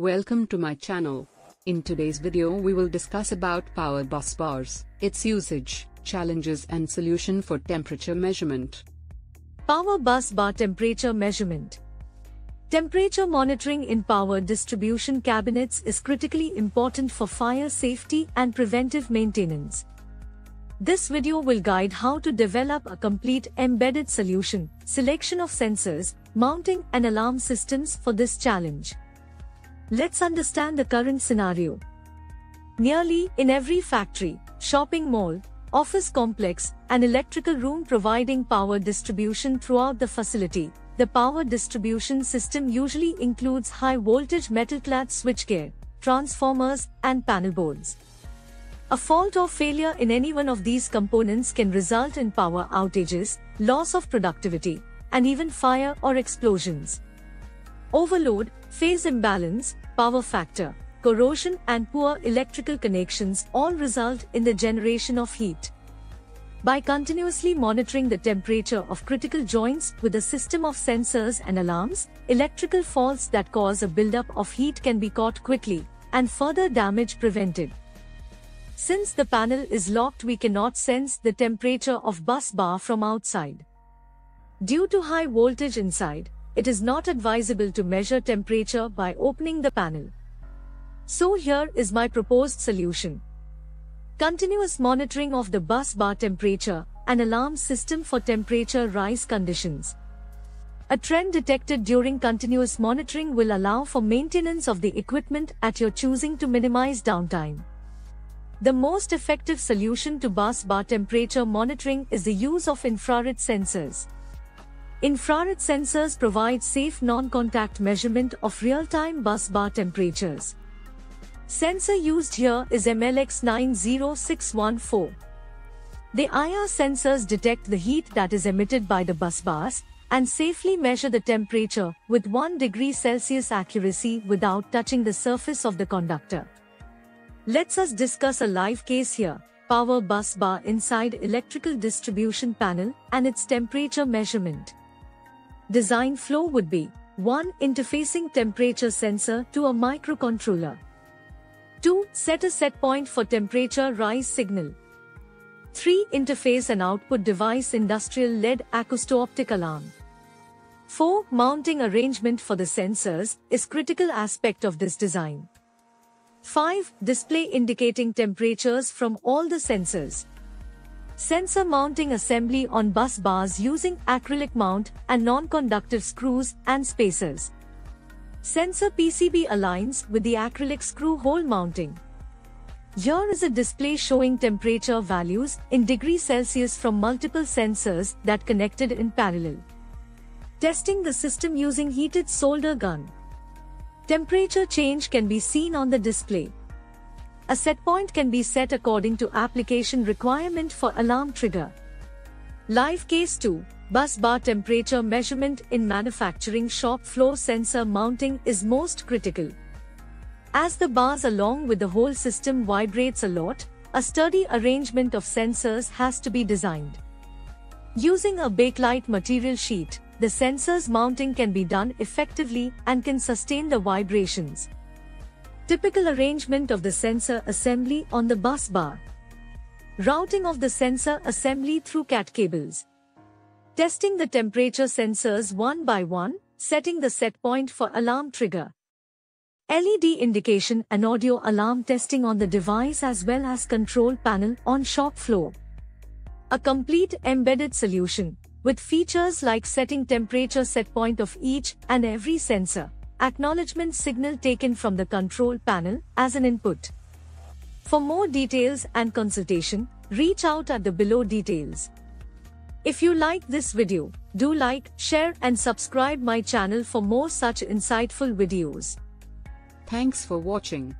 Welcome to my channel. In today's video we will discuss about power bus bars, its usage, challenges and solution for temperature measurement. Power bus bar temperature measurement. Temperature monitoring in power distribution cabinets is critically important for fire safety and preventive maintenance. This video will guide how to develop a complete embedded solution, selection of sensors, mounting and alarm systems for this challenge. Let's understand the current scenario. Nearly in every factory, shopping mall, office complex, and electrical room providing power distribution throughout the facility, the power distribution system usually includes high voltage metal clad switchgear, transformers, and panel boards. A fault or failure in any one of these components can result in power outages, loss of productivity, and even fire or explosions. Overload, phase imbalance, power factor, corrosion and poor electrical connections all result in the generation of heat. By continuously monitoring the temperature of critical joints with a system of sensors and alarms, electrical faults that cause a buildup of heat can be caught quickly and further damage prevented. Since the panel is locked we cannot sense the temperature of bus bar from outside. Due to high voltage inside, it is not advisable to measure temperature by opening the panel. So here is my proposed solution. Continuous monitoring of the bus bar temperature, an alarm system for temperature rise conditions. A trend detected during continuous monitoring will allow for maintenance of the equipment at your choosing to minimize downtime. The most effective solution to bus bar temperature monitoring is the use of infrared sensors. Infrared sensors provide safe non-contact measurement of real-time bus bar temperatures. Sensor used here is MLX90614. The IR sensors detect the heat that is emitted by the bus bars and safely measure the temperature with 1 degree Celsius accuracy without touching the surface of the conductor. Let's us discuss a live case here. Power bus bar inside electrical distribution panel and its temperature measurement. Design flow would be 1. Interfacing temperature sensor to a microcontroller. 2. Set a set point for temperature rise signal. 3. Interface an output device industrial LED acousto-optic alarm. 4. Mounting arrangement for the sensors is critical aspect of this design. 5. Display indicating temperatures from all the sensors. Sensor mounting assembly on bus bars using acrylic mount and non-conductive screws and spacers. Sensor PCB aligns with the acrylic screw hole mounting. Here is a display showing temperature values in degrees Celsius from multiple sensors that connected in parallel. Testing the system using heated solder gun. Temperature change can be seen on the display. A set point can be set according to application requirement for alarm trigger. Live case 2. Bus bar temperature measurement in manufacturing shop floor sensor mounting is most critical. As the bars along with the whole system vibrates a lot, a sturdy arrangement of sensors has to be designed. Using a bakelite material sheet, the sensors mounting can be done effectively and can sustain the vibrations. Typical arrangement of the sensor assembly on the bus bar. Routing of the sensor assembly through CAT cables. Testing the temperature sensors one by one, setting the set point for alarm trigger. LED indication and audio alarm testing on the device as well as control panel on shop floor. A complete embedded solution, with features like setting temperature set point of each and every sensor acknowledgement signal taken from the control panel as an input. For more details and consultation, reach out at the below details. If you like this video, do like, share and subscribe my channel for more such insightful videos. Thanks for watching.